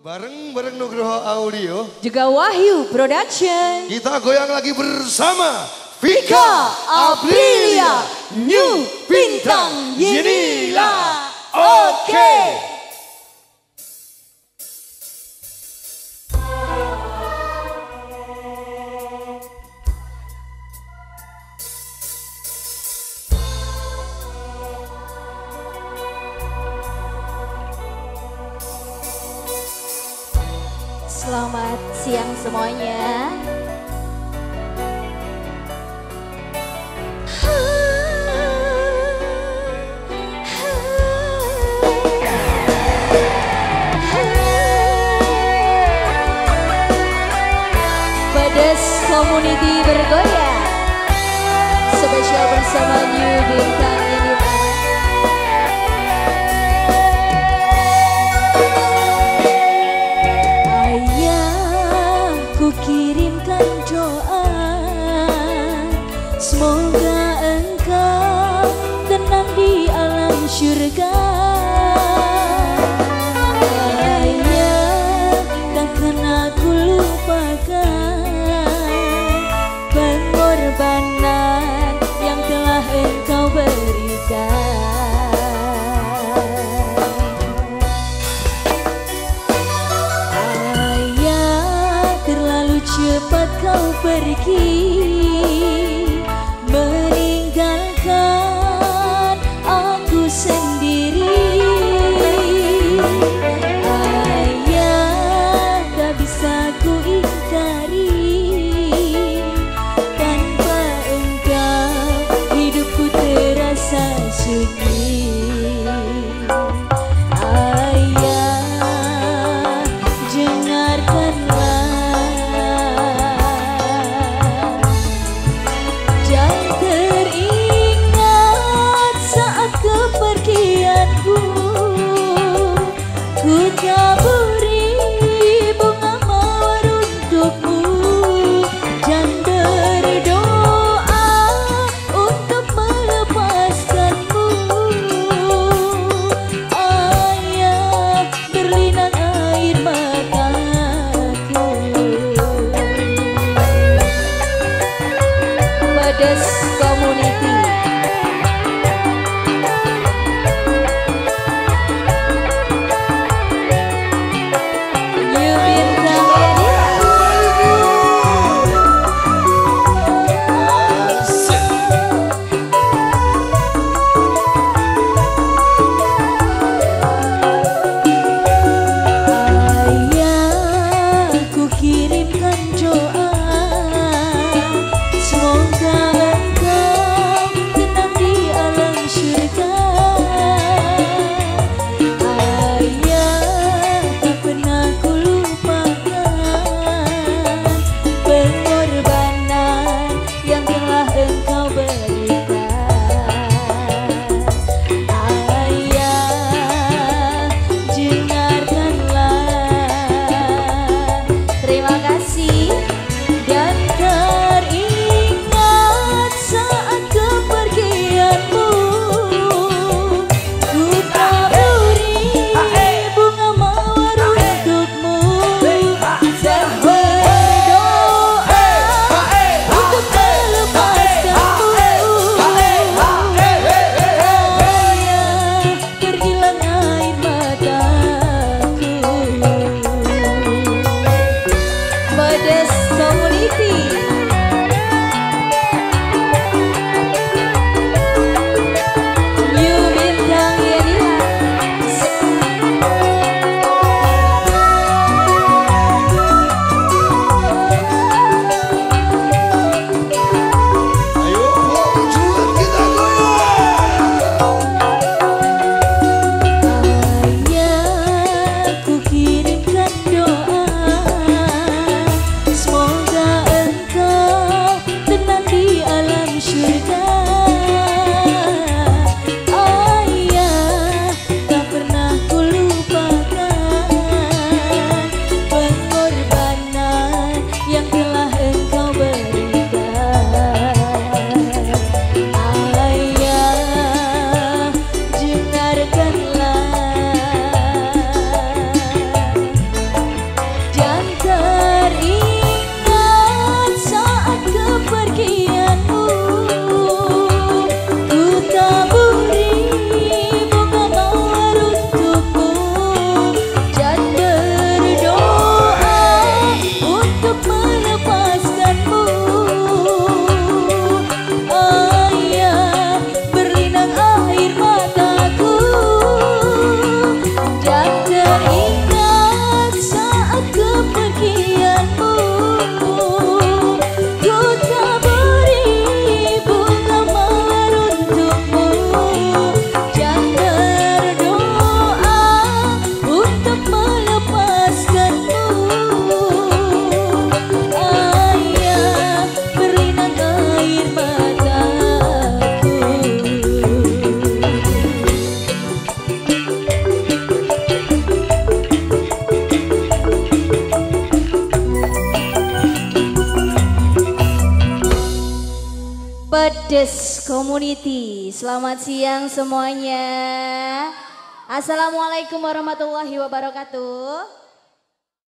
Bareng-bareng Nugroho Audio. Juga Wahyu Production. Kita goyang lagi bersama Vika Aprilia New Bintang Yenila. Selamat siang semuanya. Pedes Community bergoyang Spesial bersama New Bintang pergi Yes. amanhã quando Pedes Community. Selamat siang semuanya. Assalamualaikum warahmatullahi wabarakatuh.